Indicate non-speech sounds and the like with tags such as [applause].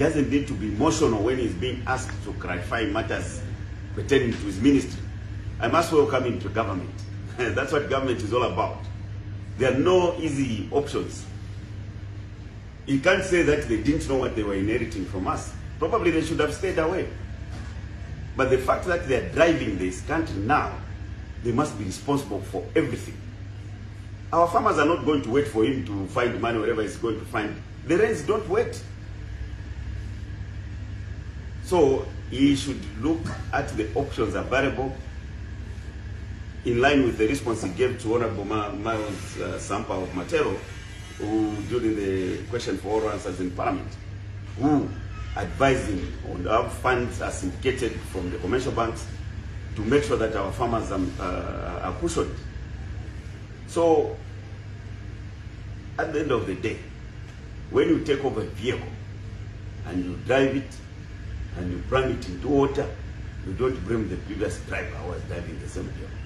doesn't need to be emotional when he's being asked to clarify matters pertaining to his ministry. I must welcome him to government. [laughs] That's what government is all about. There are no easy options. You can't say that they didn't know what they were inheriting from us. Probably they should have stayed away. But the fact that they are driving this country now, they must be responsible for everything. Our farmers are not going to wait for him to find money wherever he's going to find. The rains don't wait. So he should look at the options available in line with the response he gave to Honorable Miles uh, Sampa of Matero, who during the question for answers in Parliament, who advised him on how funds are syndicated from the commercial banks to make sure that our farmers are, uh, are cushioned. So, at the end of the day, when you take over a vehicle and you drive it and you bring it into water, you don't blame the previous driver who was driving the same vehicle.